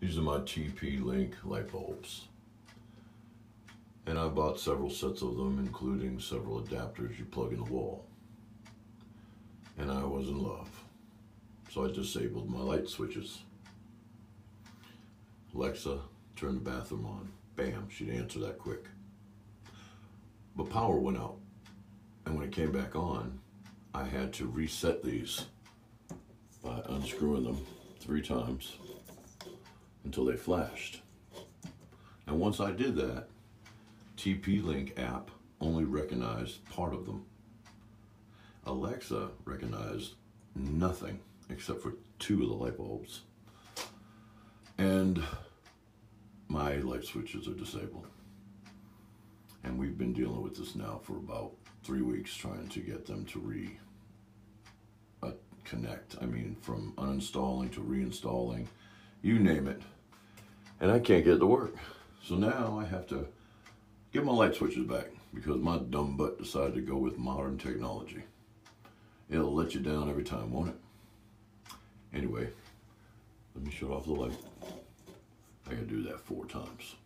These are my TP-Link light bulbs. And I bought several sets of them, including several adapters you plug in the wall. And I was in love. So I disabled my light switches. Alexa, turn the bathroom on. Bam, she'd answer that quick. But power went out. And when it came back on, I had to reset these by unscrewing them three times until they flashed. And once I did that, TP-Link app only recognized part of them. Alexa recognized nothing except for two of the light bulbs. And my light switches are disabled. And we've been dealing with this now for about three weeks trying to get them to re uh, connect. I mean, from uninstalling to reinstalling, you name it. And I can't get it to work. So now I have to get my light switches back because my dumb butt decided to go with modern technology. It'll let you down every time, won't it? Anyway, let me shut off the light. I gotta do that four times.